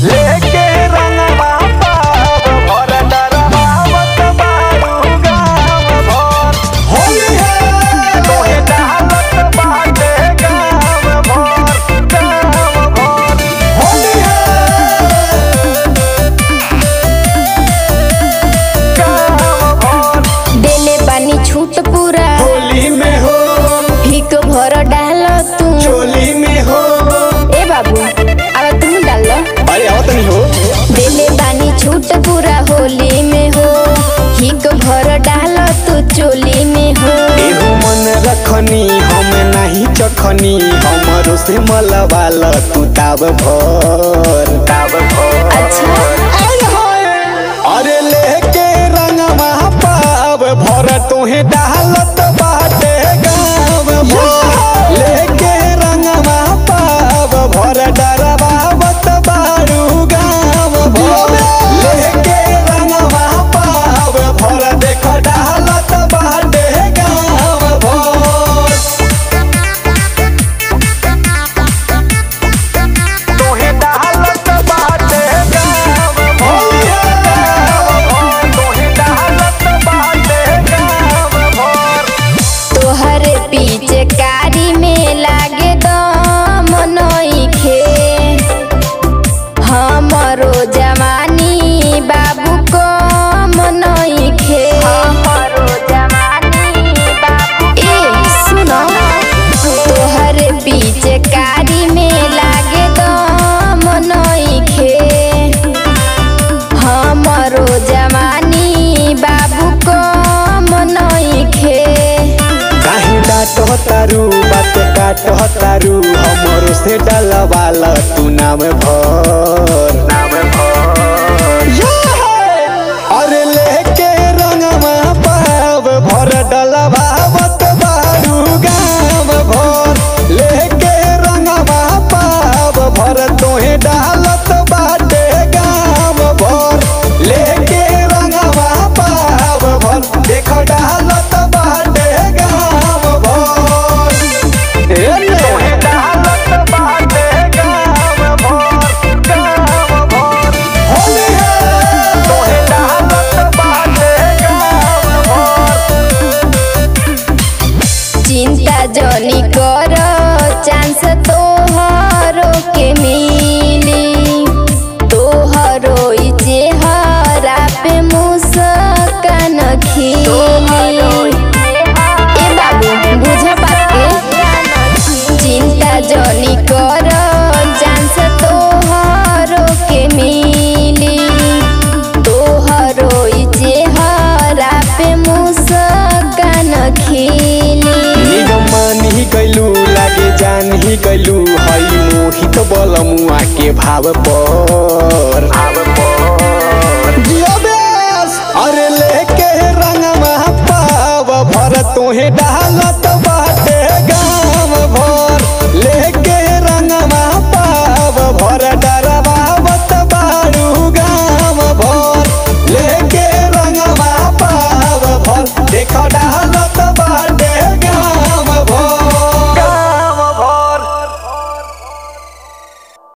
लेके तनी हो देले बानी छूट पूरा होली में हो। हिक भर डाल तू चोली में हो। एहू मन रखनी हम नहीं चखनी हमरो से मलवाल तू ताव भर ताव भर। अच्छा। हमरो जवानी बाबू नइखे हमरो जवानी बाबू ए कारी में लागे दम नइखे हमरो जवानी बाबू कम नइखे काहे डांटो तारू बात काटो तारू हमरो से तू नाम भर sunset के भाव पर अरे लेके रंग पाव भर, तुहे डालत बाटे गाँव भर। लेके रंग पाव भर